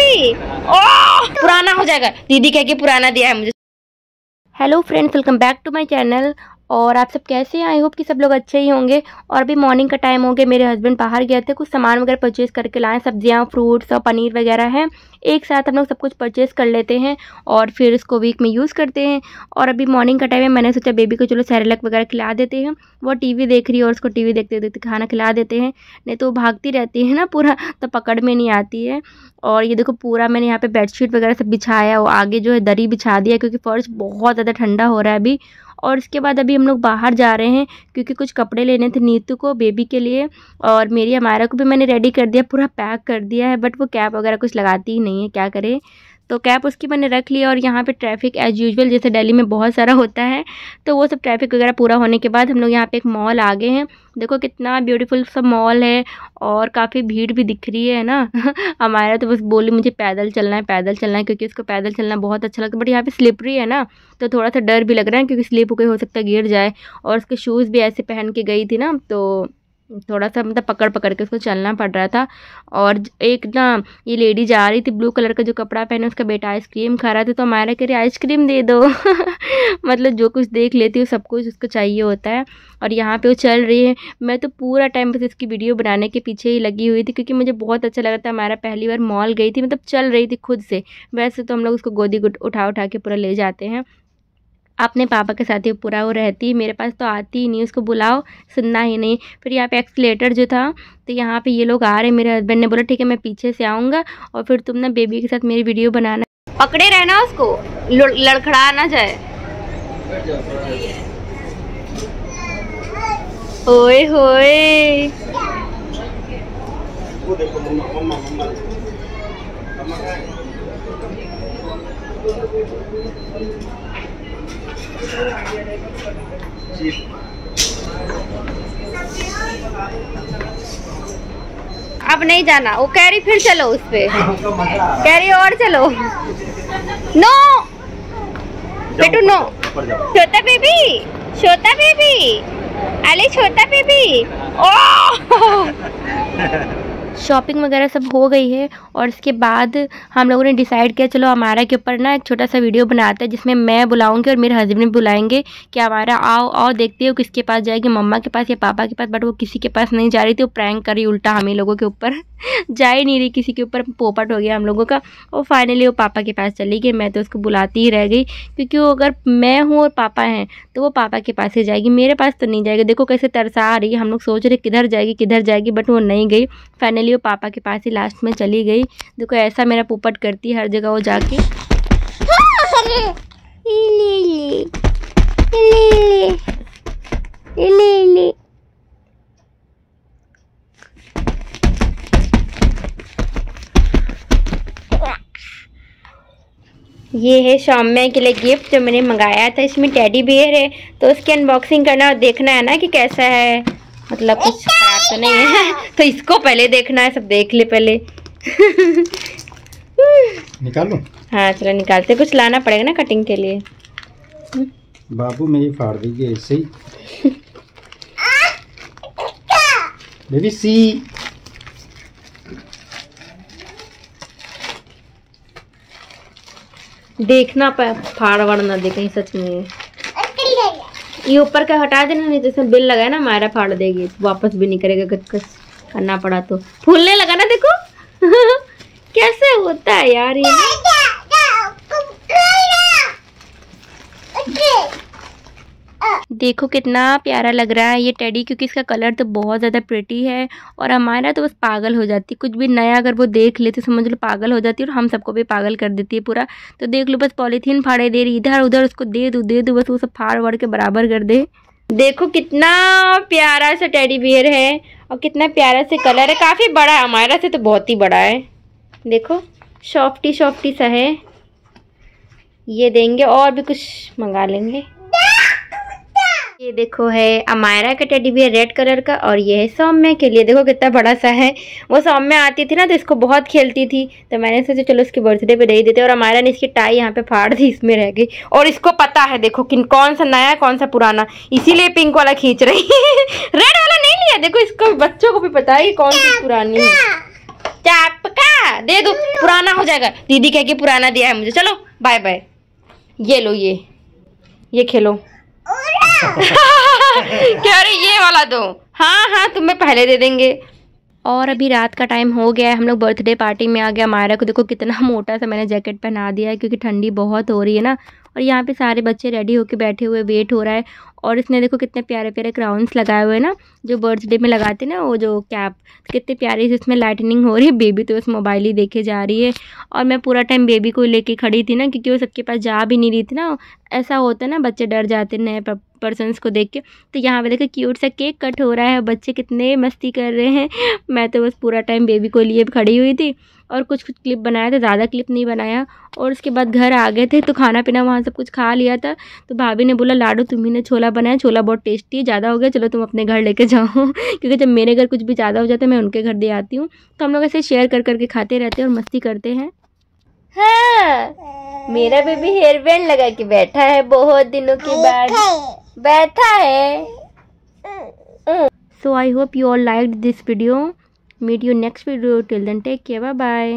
ओह! पुराना हो जाएगा। दीदी कह के पुराना दिया है मुझे। Hello friends welcome back to my channel और आप सब कैसे हैं? आई होप कि सब लोग अच्छे ही होंगे। और अभी मॉर्निंग का टाइम हो गया, मेरे हस्बैंड बाहर गए थे, कुछ सामान वगैरह परचेज़ करके लाए, सब्ज़ियाँ फ्रूट्स और पनीर वगैरह हैं। एक साथ हम लोग सब कुछ परचेज़ कर लेते हैं और फिर उसको वीक में यूज़ करते हैं। और अभी मॉर्निंग का टाइम है, मैंने सोचा बेबी को चलो सैरलक वगैरह खिला देते हैं। वो टीवी देख रही है और उसको टी देखते देखते खाना खिला देते हैं। नहीं तो भागती रहती है ना पूरा तो पकड़ में नहीं आती है। और ये देखो पूरा मैंने यहाँ पे बेडशीट वगैरह सब बिछाया और आगे जो है दरी बिछा दिया, क्योंकि फर्श बहुत ज़्यादा ठंडा हो रहा है अभी। और इसके बाद अभी हम लोग बाहर जा रहे हैं, क्योंकि कुछ कपड़े लेने थे नीतू को, बेबी के लिए, और मेरी हमारा को भी मैंने रेडी कर दिया, पूरा पैक कर दिया है बट वो कैप वगैरह कुछ लगाती ही नहीं है, क्या करें? तो कैप उसकी मैंने रख लिया और यहाँ पे ट्रैफ़िक एज़ यूजुअल जैसे दिल्ली में बहुत सारा होता है तो वो सब ट्रैफ़िक वगैरह पूरा होने के बाद हम लोग यहाँ पे एक मॉल आ गए हैं। देखो कितना ब्यूटीफुल सा मॉल है और काफ़ी भीड़ भी दिख रही है ना? हमारा तो बस बोली मुझे पैदल चलना है, पैदल चलना है, क्योंकि उसको पैदल चलना बहुत अच्छा लगता है बट यहाँ पे स्लिपरी है ना? तो थोड़ा सा डर भी लग रहा है, क्योंकि स्लिप हो सकता है गिर जाए। और उसके शूज़ भी ऐसे पहन के गई थी ना तो थोड़ा सा मतलब पकड़ पकड़ के उसको चलना पड़ रहा था और एक ना ये लेडी जा रही थी ब्लू कलर का जो कपड़ा पहने, उसका बेटा आइसक्रीम खा रहा था तो हमारा कह रही, आइसक्रीम दे दो। मतलब जो कुछ देख लेती हूँ, सब कुछ उसको चाहिए होता है और यहाँ पे वो चल रही है। मैं तो पूरा टाइम बस इसकी वीडियो बनाने के पीछे ही लगी हुई थी, क्योंकि मुझे बहुत अच्छा लगा था, हमारा पहली बार मॉल गई थी मतलब चल रही थी खुद से। वैसे तो हम लोग उसको गोदी उठा उठा के पूरा ले जाते हैं। अपने पापा के साथ ही पूरा वो रहती, मेरे पास तो आती ही नहीं, उसको बुलाओ, सुनना ही नहीं। फिर यहाँ पे एक्सलेटर जो था तो यहाँ पे ये लोग आ रहे मेरे हस्बैंड ने बोला, ठीक है, मैं पीछे से आऊँगा और फिर तुम ना बेबी के साथ मेरी वीडियो बनाना। पकड़े रहना उसको लड़खड़ा ना जाए। ओए होए। अब नहीं जाना। वो कह रही फिर चलो उस पे। कह रही और चलो। नो बेटू नो छोटा बेबी! छोटा बेबी! अले छोटा बेबी! ओ शॉपिंग वगैरह सब हो गई है और इसके बाद हम लोगों ने डिसाइड किया, चलो हमारा के ऊपर ना एक छोटा सा वीडियो बनाते हैं, जिसमें मैं बुलाऊँगी और मेरे हस्बैंड भी बुलाएँगे कि हमारा आओ आओ देखते हो किसके पास जाएगी, मम्मा के पास या पापा के पास बट वो किसी के पास नहीं जा रही थी, वो प्रैंक करी उल्टा हम ही लोगों के ऊपर जा ही नहीं रही, किसी के ऊपर पोपट हो गया हम लोगों का, और फाइनली वो पापा के पास चली गई, मैं तो उसको बुलाती ही रह गई, क्योंकि वो अगर मैं हूँ और पापा हैं तो वो पापा के पास ही जाएगी, मेरे पास तो नहीं जाएगी, देखो कैसे तरसा आ रही है, हम लोग सोच रहे किधर जाएगी किधर जाएगी बट वो नहीं गई फाइनली वो पापा के पास ही लास्ट में चली गई। देखो ऐसा मेरा पोपट करती है हर जगह वो जाके। ये है सौम्या के लिए गिफ्ट जो मैंने मंगाया था इसमें टेडी बियर है तो उसकी अनबॉक्सिंग करना और देखना है ना कि कैसा है। मतलब कुछ खराब तो नहीं है। तो इसको पहले देखना है सब देख ले पहले। निकाल लो? हाँ चलो निकालते कुछ लाना पड़ेगा ना कटिंग के लिए। बाबू मेरी फाड़ देगी ऐसे ही। बेबी सी। देखना फाड़ वाड़ ना दे कहीं सच में। ये ऊपर का हटा देना, नहीं तो इसमें बिल लगाया ना, मायरा फाड़ देगी, वापस भी नहीं करेगा कस करना पड़ा तो। फूलने लगा ना, देखो। कैसे होता है यार ये? देखो कितना प्यारा लग रहा है ये टेडी क्योंकि इसका कलर तो बहुत ज़्यादा प्रिटी है और हमारा तो बस पागल हो जाती है। कुछ भी नया अगर वो देख लेते समझ लो पागल हो जाती है और हम सबको भी पागल कर देती है पूरा। तो देख लो बस पॉलीथीन फाड़े दे रही, इधर उधर उसको दे दो, दे दूँ, बस वो सब फाड़ वाड़ के बराबर कर दे। देखो कितना प्यारा सा टेडी बियर है और कितना प्यारा से कलर है। काफ़ी बड़ा है, हमारा से तो बहुत ही बड़ा है। देखो सॉफ्टी सॉफ्टी सा है। ये देंगे और भी कुछ मंगा लेंगे। ये देखो है, अमायरा का टेडी बियर रेड कलर का और ये है सौम्य के लिए। देखो कितना बड़ा सा है। वो सौम्य आती थी ना तो इसको बहुत खेलती थी। तो मैंने सोचा, चलो उसके बर्थडे पे दे देते और अमायरा ने इसकी टाई यहाँ पे फाड़ दी, इसमें रह गई। और इसको पता है, देखो किन, कौन सा नया, कौन सा पुराना। इसीलिए पिंक वाला खींच रही रेड वाला नहीं लिया, देखो इसको बच्चों को भी पता है कौन सी पुरानी है। चापका, दे दो, पुराना हो जाएगा। दीदी कह के पुराना दिया है मुझे। चलो बाय बाय ये लो, ये। ये खेलो। कह रही, ये वाला दो। हाँ हाँ तुम्हें पहले दे देंगे। और अभी रात का टाइम हो गया है, हम लोग बर्थडे पार्टी में आ गया मायरा को देखो कितना मोटा सा मैंने जैकेट पहना दिया है, क्योंकि ठंडी बहुत हो रही है ना। और यहाँ पे सारे बच्चे रेडी होके बैठे हुए वेट हो रहा है। और इसने देखो कितने प्यारे प्यारे क्राउन्स लगाए हुए हैं ना, जो बर्थडे में लगाते हैं ना, वो जो कैप कितने प्यारे से इसमें लाइटनिंग हो रही है। बेबी तो बस मोबाइल ही देखे जा रही है। और मैं पूरा टाइम बेबी को लेके खड़ी थी ना, क्योंकि वो सबके पास जा भी नहीं रही थी ना। ऐसा होता है ना, बच्चे डर जाते नए पर्सनस को देख के। तो यहाँ पे देखो क्यूट सा केक कट हो रहा है। बच्चे कितने मस्ती कर रहे हैं। मैं तो बस पूरा टाइम बेबी को लिए खड़ी हुई थी। और कुछ कुछ क्लिप बनाया था ज़्यादा क्लिप नहीं बनाया। और उसके बाद घर आ गए थे तो खाना पीना वहाँ सब कुछ खा लिया था। तो भाभी ने बोला लाडू तुम्ही ने छोला बनाया छोला बहुत टेस्टी है ज़्यादा हो गया चलो तुम अपने घर लेके जाओ। क्योंकि जब मेरे घर कुछ भी ज़्यादा हो जाता है मैं उनके घर दे आती हूँ। तो हम लोग ऐसे शेयर कर करके खाते रहते हैं और मस्ती करते हैं। हाँ। मेरा बेबी हेयर बैंड लगा के बैठा है बहुत दिनों के बाद। बैठा है। So I hope you all like this video you next video till then take care bye bye